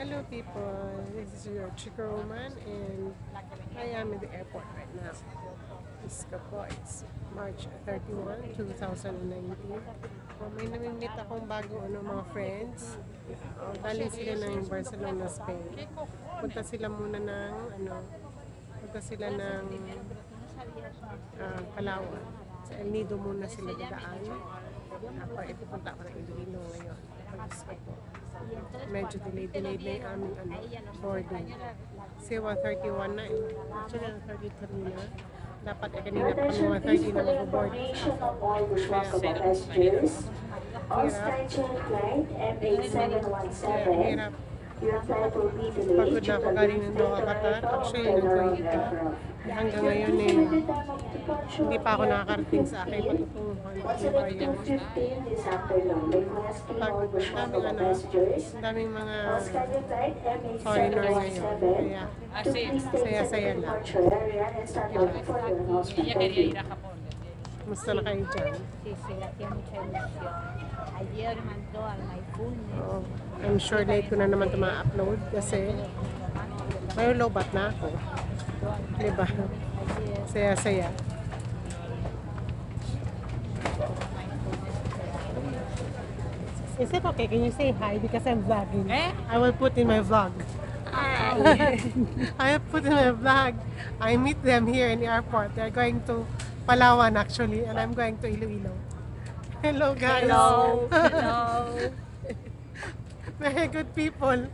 Hello people, this is your Chico Roman and I am in the airport right now. Ka po, it's March 31, 2019. So, may namimit akong bago ano, mga friends. Uh, galing sila ng Barcelona, Spain. Punta sila muna ng ano, punta sila ng ah, Palawan. Sa El Nido muna sila dadaan. Ako, ipupunta ako ng Iloilo ngayon. Pag-gusto ko po medyo delayed, delayed na yung aming ano, boarding. Kasi 1.31 na eh. Actually, 1.33 na. Dapat eh kanina pa mga 30 na mag-board. MA717, Hirap. Pagod na ako galing ng Doha, Qatar. Actually, nag-Kuwait ka. Hanggang ngayon eh, hindi pa ako nakakarating sa aking patutunguhan. Once Di ba again, yun? 2.15 this afternoon, requesting all Pagod. was Daming ano, daming mga foreigner ngayon. MA717, Kaya, Saya-saya lang. musta na kayo dyan? Sí, sí, le hacía mucha ilusión. Ayer mandó al MyFulness. I'm sure late ko na naman ito ma-upload kasi may lobat na ako. Diba? Saya-saya. Is it okay? Can you say hi? Because I'm vlogging. Eh? I will put in my vlog. I will put in my vlog. I meet them here in the airport. They're going to Palawan actually, and I'm going to Iloilo. Hello guys. Hello. Hello. Very good people.